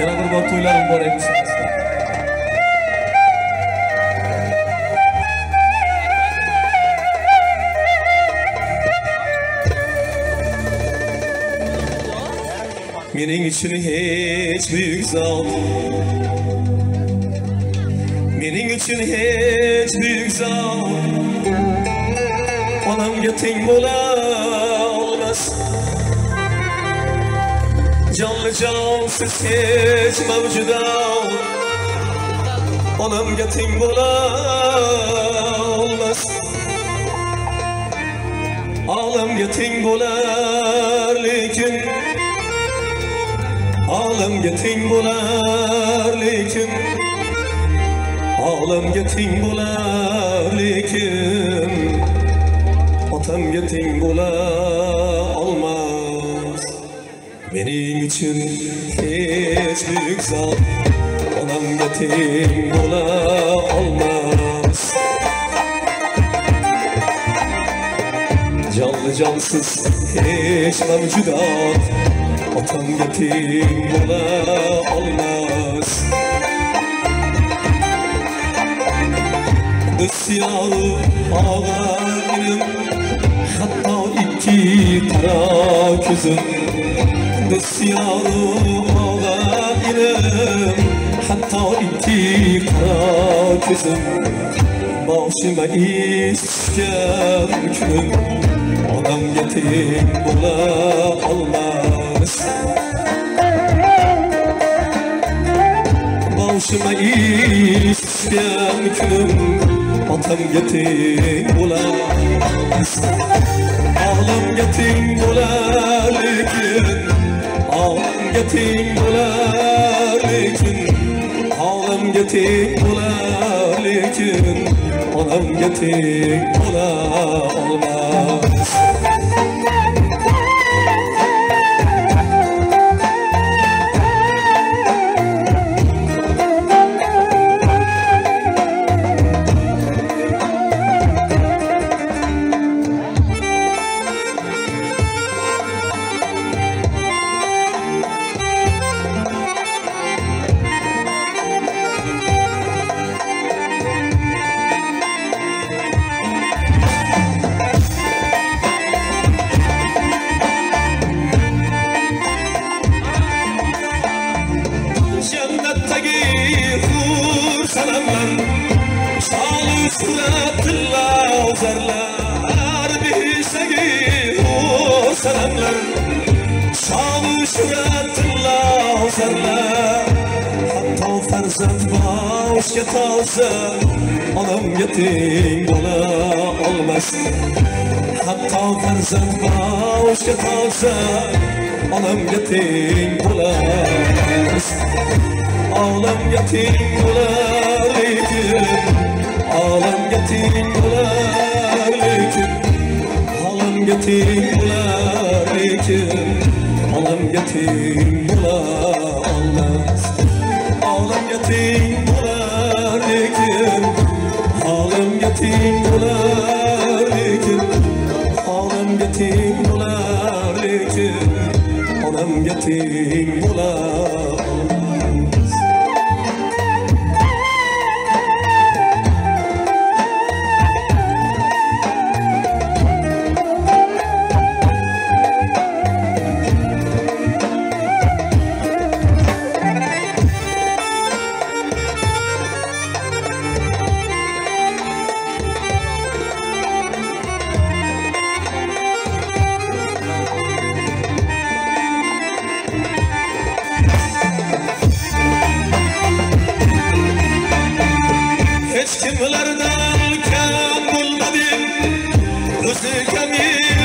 yana bir bor to'ylarim bor edi Mening için hiç büyük zat Mening için hiç büyük zat teng bo'la olmas Jonli jonsiz hech mavjudot Onamga teng bo'la olmas Olamga teng bo'lar lekin Olamga teng bo'lar lekin Olamga teng bo'lar lekin Otamga teng bo'la olmas Mening uchun hech büyük zot Onamga teng bo'la olmas Canlı cansız hiç mevcudat Otamga teng bo'la olmas Dısyalı ağlarım Hatta iki kara küzüm Ağlarım Hatta iki kara küzüm Başıma iskan günüm Adam getir bula. Olmaz Başıma iskan günüm Atam getir bula Ağlam getir bula Ağlam getir bula lekin Ağlam getir bula lekin Anam getir bula olmaz selamlar Şalı suratla uzarlar Hatta farzand boshga tolsa Onamga teng bo'la olmas Hatto farzand boshga tolsa Onamga teng bo'lmas Olamga teng bo'lar lekin Olamga teng bo'lar Olamga teng bo'lar lekin Olamga teng bo'la olmas Olamga teng bo'lar lekin Olamga teng bo'lar lekin Olamga teng bo'lar lekin Onamga teng me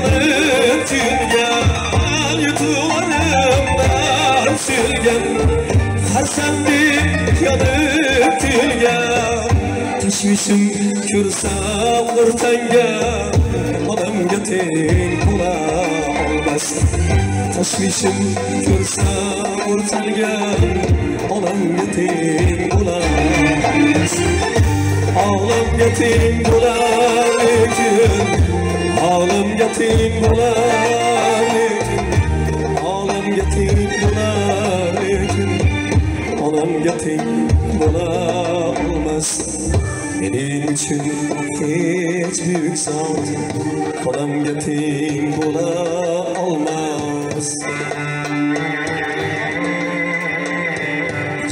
deyib yanıb tüngən Yutuqlarımdan sürgən Sarsandik yanıp dilga Tashvishim ko'rsa o'rtanga Odamga teng bo'la olmas Tashvishim ko'rsa o'rtanga Odamga teng bo'la olmas Olamga teng bo'lar lekin Lekin Olamga teng bo'lar lekin Olamga teng bo'la olmas Mening uchun hech büyük zot Olamga teng bo'la olmas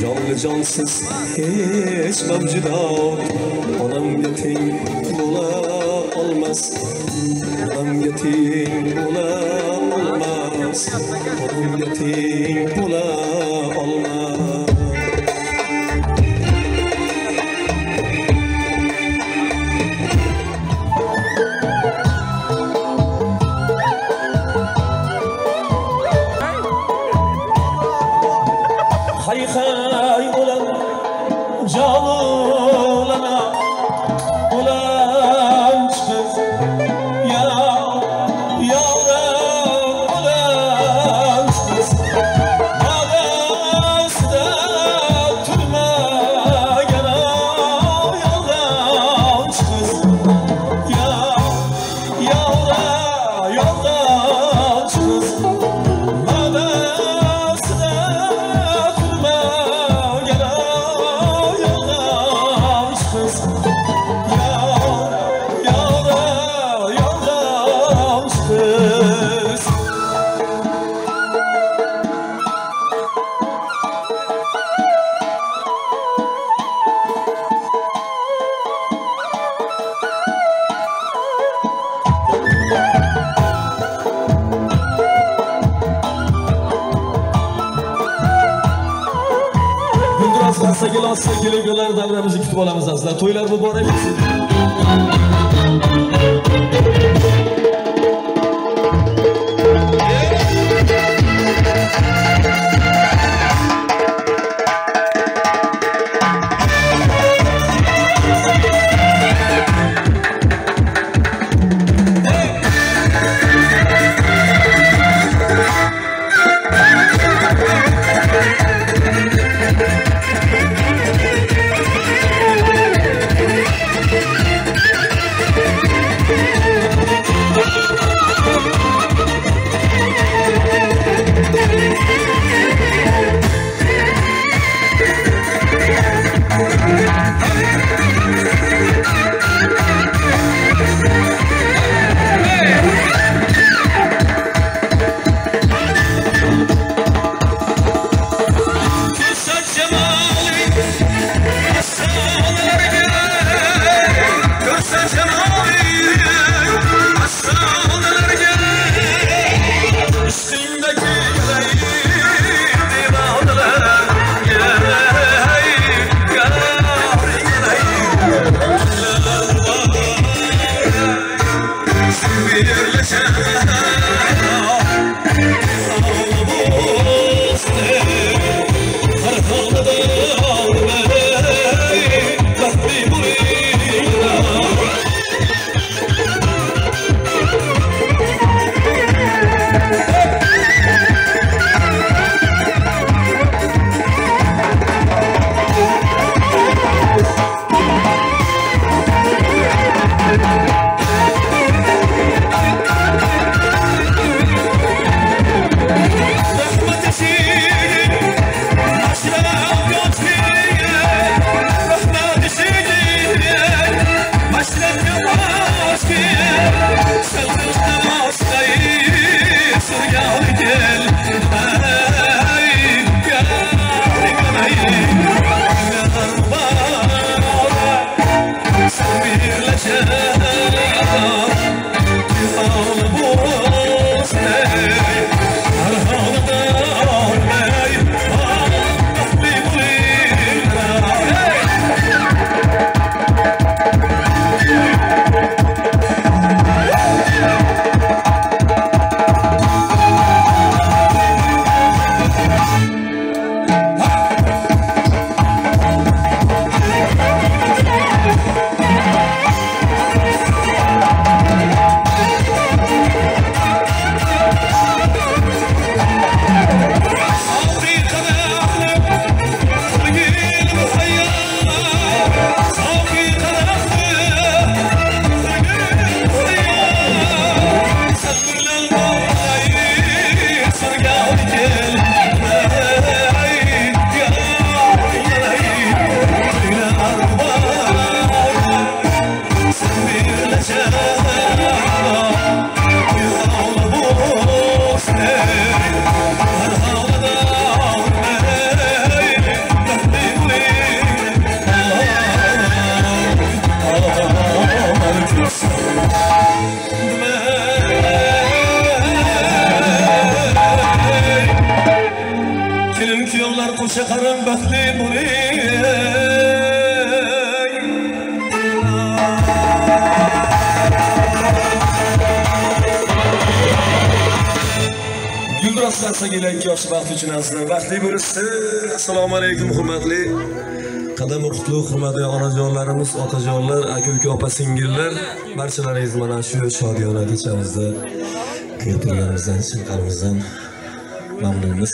Jonli jonsiz hech mavjudot Onamga teng bo'la olmas Onamga teng bo'la olmas Onamga teng bo'la olmas Hay hay ulan canına sevgili güllar davramızı kutib olamiz azizlar to'ylar muborak bo'lsin Qaram baxtli ikki yosh vaqt uchun aslan vaqtli bo'lishsin. Assalomu alaykum hurmatli qadam qutlug' hurmatli onajonlarimiz, otajonlar, aka-uka, opa-singillar, barchalaringiz mana shu shodiyona kechamizda kelib turganimizdan, chin qalbimizdan mamnunmiz.